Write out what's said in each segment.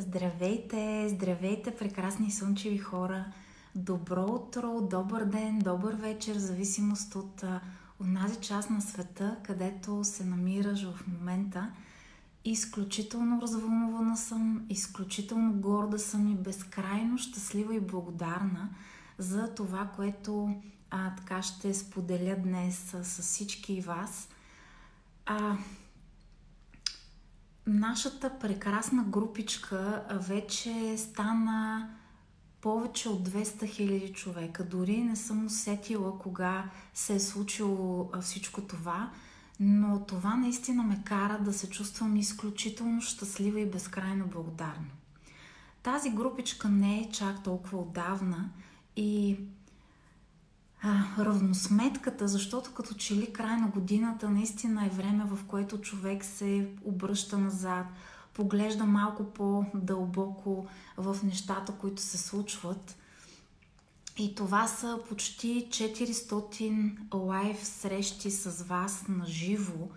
Здравейте, здравейте, прекрасни слънчеви хора! Добро утро, добър ден, добър вечер, в зависимост от онази част на света, където се намираш в момента. Изключително развълнувана съм, изключително горда съм и безкрайно щастлива и благодарна за това, което а, така ще споделя днес с, с всички вас. А, Нашата прекрасна групичка вече стана повече от 200 000 човека. Дори не съм усетила кога се е случило всичко това, но това наистина ме кара да се чувствам изключително щастлива и безкрайно благодарна. Тази групичка не е чак толкова отдавна и а, равносметката, защото като че ли край на годината наистина е време, в което човек се обръща назад, поглежда малко по-дълбоко в нещата, които се случват. И това са почти 400 лайв срещи с вас на живо.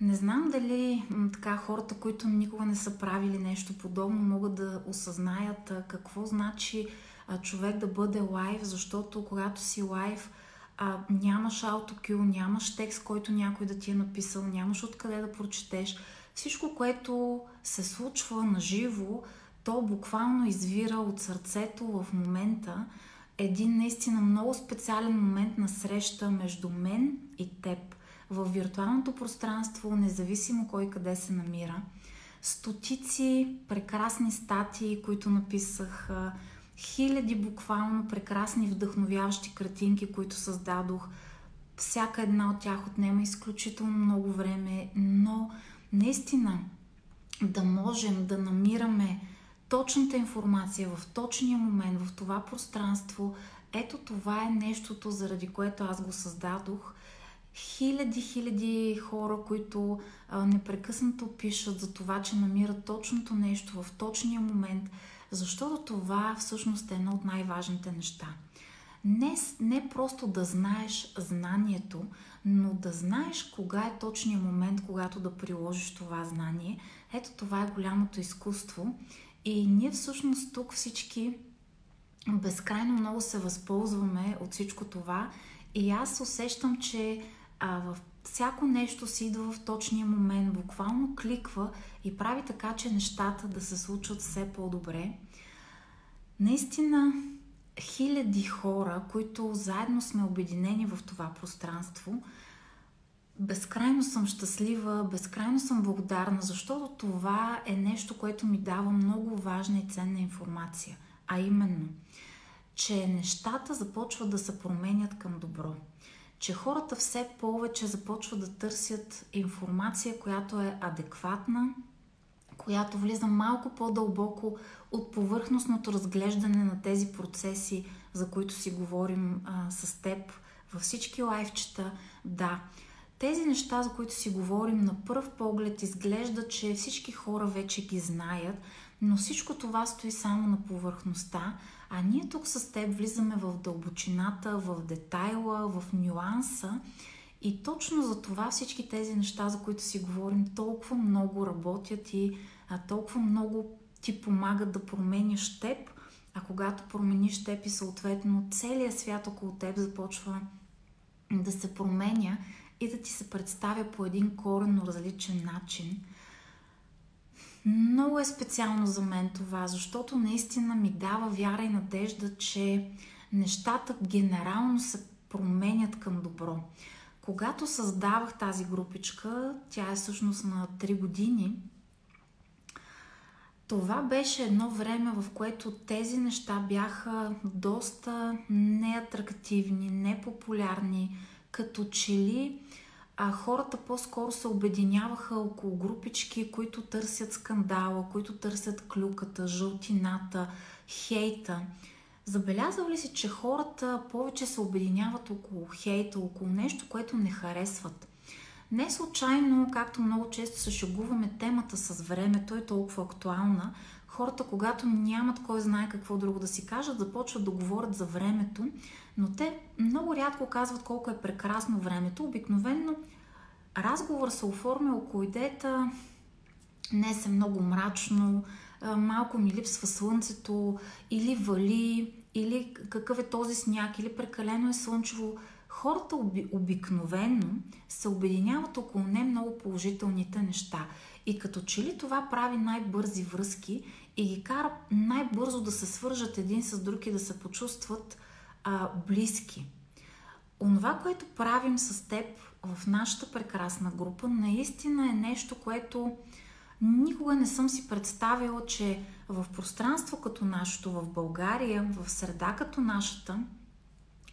Не знам дали така хората, които никога не са правили нещо подобно, могат да осъзнаят какво значи а, човек да бъде лайв, защото когато си лайв, а, нямаш аутокюл, нямаш текст, който някой да ти е написал, нямаш откъде да прочетеш. Всичко, което се случва на живо, то буквално извира от сърцето в момента. Един наистина много специален момент на среща между мен и теб в виртуалното пространство, независимо кой къде се намира. Стотици прекрасни статии, които написах, хиляди буквално прекрасни, вдъхновяващи картинки, които създадох. Всяка една от тях отнема изключително много време, но наистина да можем да намираме точната информация в точния момент, в това пространство, ето това е нещото, заради което аз го създадох. Хиляди, хиляди хора, които а, непрекъснато пишат за това, че намират точното нещо в точния момент – защото това всъщност е едно от най-важните неща. Не, не просто да знаеш знанието, но да знаеш кога е точният момент, когато да приложиш това знание. Ето това е голямото изкуство. И ние всъщност тук всички безкрайно много се възползваме от всичко това. И аз усещам, че а, в всяко нещо си идва в точния момент, буквално кликва и прави така, че нещата да се случват все по-добре. Наистина, хиляди хора, които заедно сме обединени в това пространство, безкрайно съм щастлива, безкрайно съм благодарна, защото това е нещо, което ми дава много важна и ценна информация, а именно, че нещата започват да се променят към добро че хората все повече започват да търсят информация, която е адекватна, която влиза малко по-дълбоко от повърхностното разглеждане на тези процеси, за които си говорим а, с теб във всички лайфчета. Да, тези неща, за които си говорим на пръв поглед, изглежда, че всички хора вече ги знаят, но всичко това стои само на повърхността, а ние тук с теб влизаме в дълбочината, в детайла, в нюанса. И точно за това всички тези неща, за които си говорим, толкова много работят и а, толкова много ти помагат да променяш теб, а когато промениш теб и съответно целият свят около теб започва да се променя и да ти се представя по един коренно различен начин – много е специално за мен това, защото наистина ми дава вяра и надежда, че нещата генерално се променят към добро. Когато създавах тази групичка, тя е всъщност на 3 години, това беше едно време, в което тези неща бяха доста неатрактивни, непопулярни, като че ли а хората по-скоро се обединяваха около групички, които търсят скандала, които търсят клюката, жълтината, хейта. Забелязал ли си, че хората повече се обединяват около хейта, около нещо, което не харесват? Не случайно, както много често се шегуваме, темата с времето е толкова актуална. Хората, когато нямат кой знае какво друго да си кажат, започват да говорят за времето, но те много рядко казват колко е прекрасно времето. Обикновенно разговор се оформя около идеята днес е много мрачно, малко ми липсва слънцето, или вали, или какъв е този сняг, или прекалено е слънчево. Хората оби, обикновено се обединяват около не много положителните неща. И като че ли това прави най-бързи връзки и ги кара най-бързо да се свържат един с друг и да се почувстват а, близки. Онова, което правим с теб в нашата прекрасна група, наистина е нещо, което никога не съм си представила, че в пространство като нашето, в България, в среда като нашата,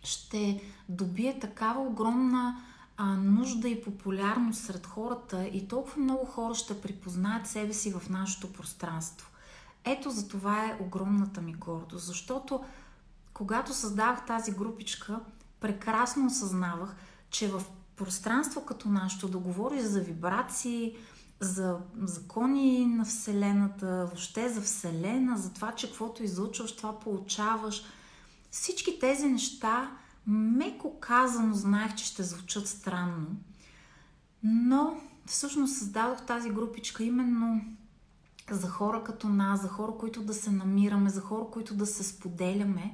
ще добие такава огромна а, нужда и популярност сред хората и толкова много хора ще припознаят себе си в нашето пространство. Ето за това е огромната ми гордост, защото когато създавах тази групичка, прекрасно осъзнавах, че в пространство като нашето да говориш за вибрации, за закони на Вселената, въобще за Вселена, за това, че каквото излучваш, това получаваш. Всички тези неща, меко казано, знаех, че ще звучат странно, но всъщност създадох тази групичка именно за хора като нас, за хора, които да се намираме, за хора, които да се споделяме,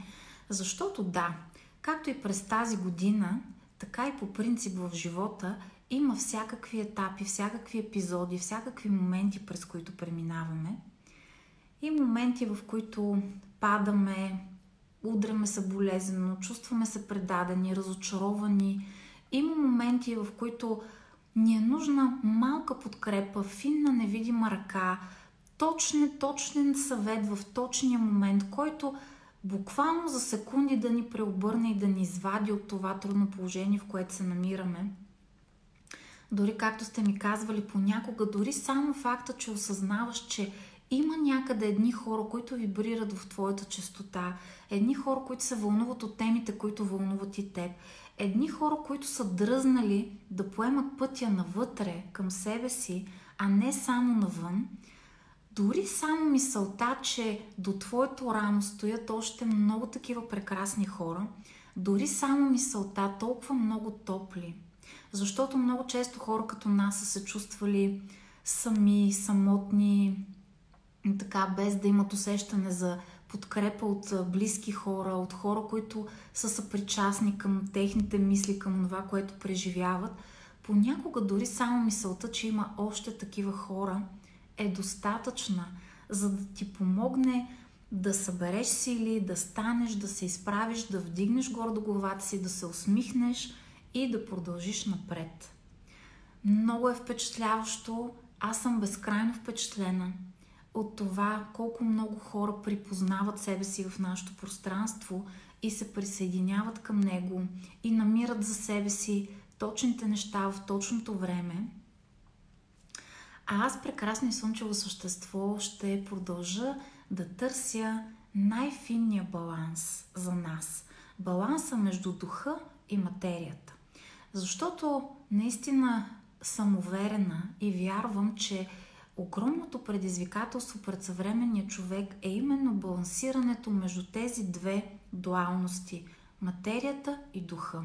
защото да, както и през тази година, така и по принцип в живота има всякакви етапи, всякакви епизоди, всякакви моменти, през които преминаваме. И моменти, в които падаме, удряме се болезнено, чувстваме се предадени, разочаровани. Има моменти, в които ни е нужна малка подкрепа, финна невидима ръка, точен, точен съвет в точния момент, който буквално за секунди да ни преобърне и да ни извади от това трудно положение, в което се намираме. Дори както сте ми казвали понякога, дори само факта, че осъзнаваш, че има някъде едни хора, които вибрират в твоята частота, едни хора, които се вълнуват от темите, които вълнуват и теб, едни хора, които са дръзнали да поемат пътя навътре към себе си, а не само навън – дори само мисълта, че до твоето рамо стоят още много такива прекрасни хора, дори само мисълта толкова много топли. Защото много често хора като нас са се чувствали сами, самотни, така без да имат усещане за подкрепа от близки хора, от хора, които са съпричастни към техните мисли, към това, което преживяват. Понякога дори само мисълта, че има още такива хора – е достатъчна, за да ти помогне да събереш сили, да станеш, да се изправиш, да вдигнеш гордо главата си, да се усмихнеш и да продължиш напред. Много е впечатляващо. Аз съм безкрайно впечатлена от това колко много хора припознават себе си в нашето пространство и се присъединяват към него и намират за себе си точните неща в точното време – а аз, прекрасно и слънчево същество, ще продължа да търся най-финния баланс за нас. Баланса между духа и материята. Защото наистина съм уверена и вярвам, че огромното предизвикателство пред съвременния човек е именно балансирането между тези две дуалности материята и духа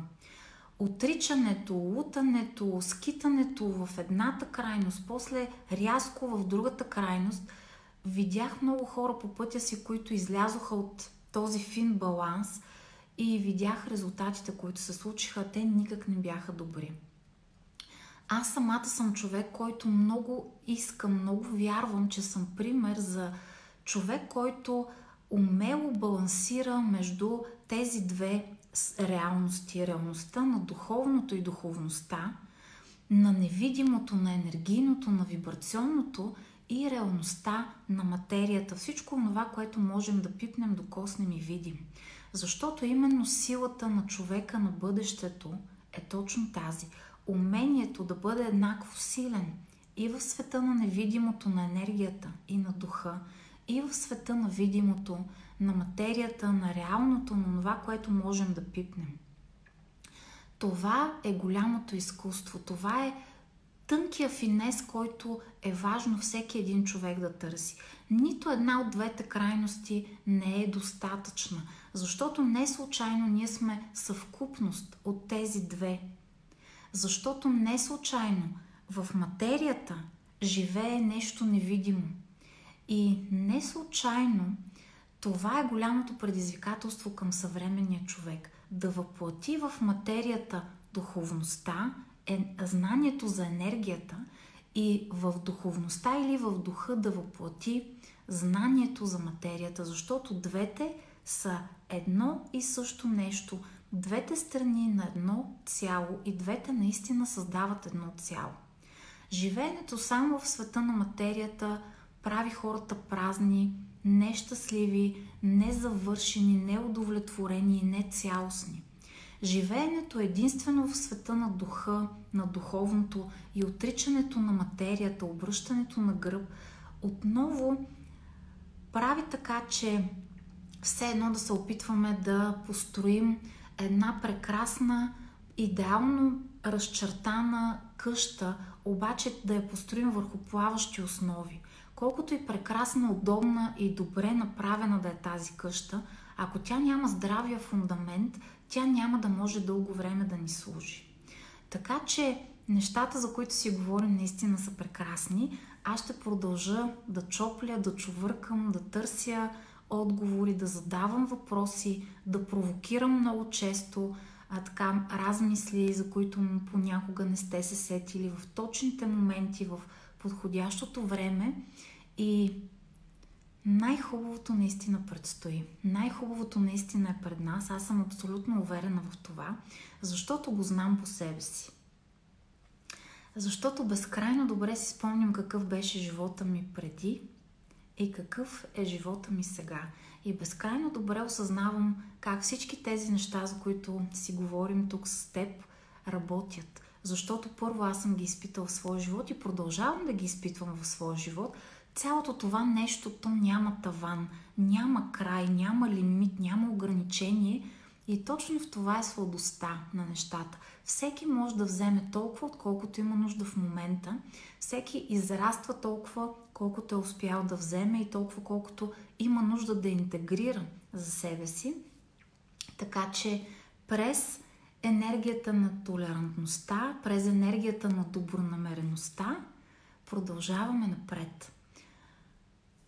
отричането, лутането, скитането в едната крайност, после рязко в другата крайност, видях много хора по пътя си, които излязоха от този фин баланс и видях резултатите, които се случиха, те никак не бяха добри. Аз самата съм човек, който много искам, много вярвам, че съм пример за човек, който умело балансира между тези две реалности, реалността на духовното и духовността, на невидимото, на енергийното, на вибрационното и реалността на материята. Всичко това, което можем да пипнем, докоснем и видим. Защото именно силата на човека на бъдещето е точно тази. Умението да бъде еднакво силен и в света на невидимото, на енергията и на духа, и в света на видимото, на материята, на реалното, на това, което можем да пипнем. Това е голямото изкуство. Това е тънкия финес, който е важно всеки един човек да търси. Нито една от двете крайности не е достатъчна, защото не случайно ние сме съвкупност от тези две. Защото не случайно в материята живее нещо невидимо. И не случайно това е голямото предизвикателство към съвременния човек. Да въплати в материята духовността, е знанието за енергията и в духовността или в духа да въплати знанието за материята, защото двете са едно и също нещо, двете страни на едно цяло и двете наистина създават едно цяло. Живеенето само в света на материята прави хората празни, нещастливи, незавършени, неудовлетворени и нецялостни. Живеенето е единствено в света на духа, на духовното и отричането на материята, обръщането на гръб, отново прави така, че все едно да се опитваме да построим една прекрасна, идеално разчертана къща, обаче да я построим върху плаващи основи. Колкото и прекрасна, удобна и добре направена да е тази къща, ако тя няма здравия фундамент, тя няма да може дълго време да ни служи. Така че нещата, за които си говорим, наистина са прекрасни. Аз ще продължа да чопля, да чувъркам, да търся отговори, да задавам въпроси, да провокирам много често а, така размисли, за които понякога не сте се сетили в точните моменти, в подходящото време. И най-хубавото наистина предстои. Най-хубавото наистина е пред нас. Аз съм абсолютно уверена в това, защото го знам по себе си. Защото безкрайно добре си спомням какъв беше живота ми преди и какъв е живота ми сега. И безкрайно добре осъзнавам как всички тези неща, за които си говорим тук с теб, работят. Защото първо аз съм ги изпитал в своя живот и продължавам да ги изпитвам в своя живот – цялото това нещо, то няма таван, няма край, няма лимит, няма ограничение и точно в това е сладостта на нещата. Всеки може да вземе толкова, отколкото има нужда в момента. Всеки израства толкова, колкото е успял да вземе и толкова, колкото има нужда да интегрира за себе си. Така че през енергията на толерантността, през енергията на добронамереността, продължаваме напред.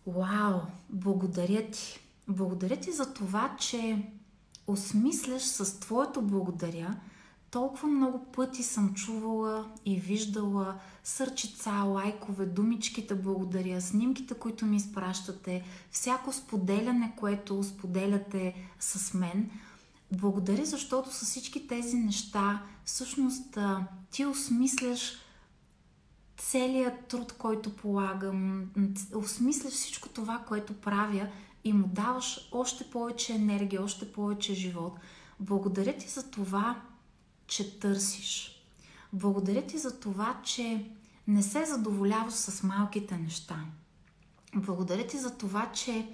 Вау! Благодаря ти! Благодаря ти за това, че осмисляш с твоето благодаря. Толкова много пъти съм чувала и виждала сърчица, лайкове, думичките благодаря, снимките, които ми изпращате, всяко споделяне, което споделяте с мен. Благодаря, защото с всички тези неща всъщност ти осмисляш целият труд, който полагам, осмисляш всичко това, което правя и му даваш още повече енергия, още повече живот. Благодаря ти за това, че търсиш. Благодаря ти за това, че не се задоволяваш с малките неща. Благодаря ти за това, че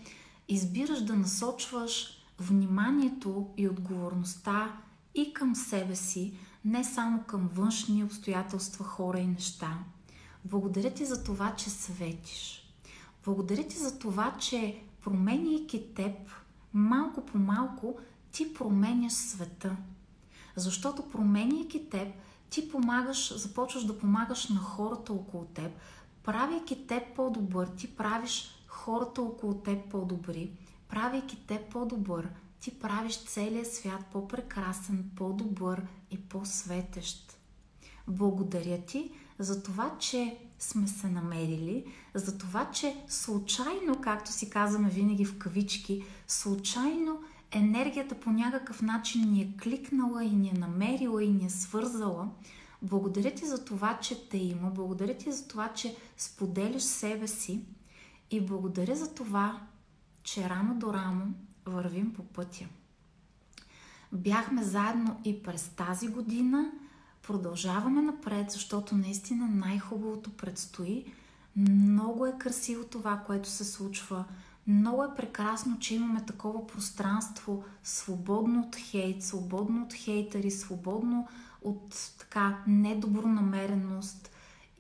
избираш да насочваш вниманието и отговорността и към себе си, не само към външни обстоятелства, хора и неща. Благодаря ти за това, че светиш. Благодаря ти за това, че променяйки теб, малко по малко, ти променяш света. Защото променяйки теб, ти помагаш, започваш да помагаш на хората около теб. Правейки теб по-добър, ти правиш хората около теб по-добри. Правейки теб по-добър, ти правиш целия свят по-прекрасен, по-добър и по-светещ. Благодаря ти за това, че сме се намерили, за това, че случайно, както си казваме винаги в кавички, случайно енергията по някакъв начин ни е кликнала и ни е намерила и ни е свързала. Благодаря ти за това, че те има, благодаря ти за това, че споделяш себе си и благодаря за това, че рамо до рамо вървим по пътя. Бяхме заедно и през тази година – продължаваме напред, защото наистина най-хубавото предстои. Много е красиво това, което се случва. Много е прекрасно, че имаме такова пространство, свободно от хейт, свободно от хейтери, свободно от така недобронамереност.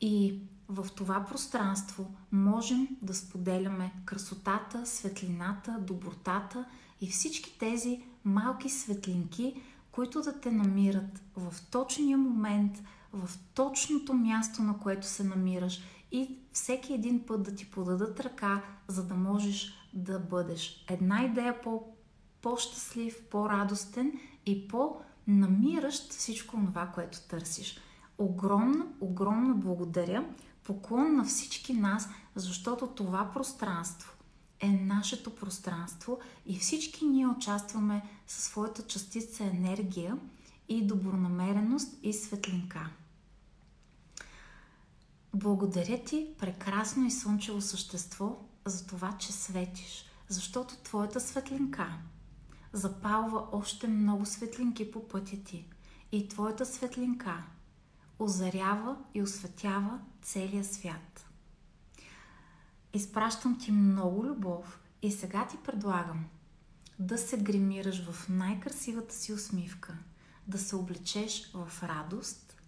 И в това пространство можем да споделяме красотата, светлината, добротата и всички тези малки светлинки, които да те намират в точния момент, в точното място, на което се намираш и всеки един път да ти подадат ръка, за да можеш да бъдеш една идея по, по-щастлив, по-радостен и по-намиращ всичко това, което търсиш. Огромно, огромно благодаря. Поклон на всички нас, защото това пространство е нашето пространство и всички ние участваме със своята частица енергия и добронамереност и светлинка. Благодаря ти, прекрасно и слънчево същество, за това, че светиш, защото твоята светлинка запалва още много светлинки по пътя ти и твоята светлинка озарява и осветява целия свят. Изпращам ти много любов и сега ти предлагам да се гримираш в най-красивата си усмивка, да се облечеш в радост,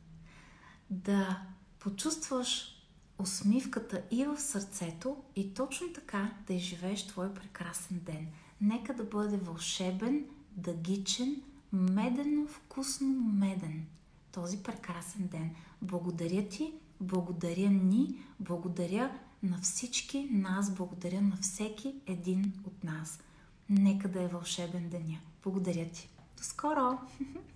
да почувстваш усмивката и в сърцето и точно така да изживееш твой прекрасен ден. Нека да бъде вълшебен, дъгичен, медено, вкусно меден този прекрасен ден. Благодаря ти, благодаря ни, благодаря на всички нас, благодаря на всеки един от нас. Нека да е вълшебен деня. Благодаря ти. До скоро!